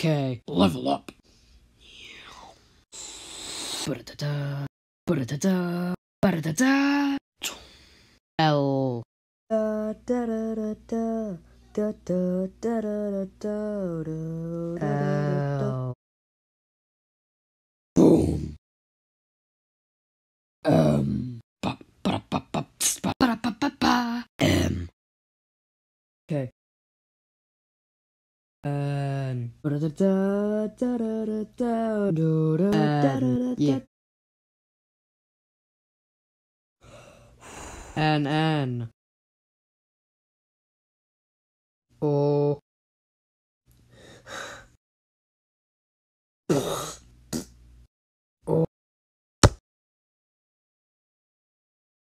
Okay, level up. Ba-da-da-da, ba-da-da-da, ba-da-da-da. L. Da da da da da da da da da da da da L. Boom. Um. Ba ba ba ba ba ba ba ba ba. M. Okay. And, yeah. And, and.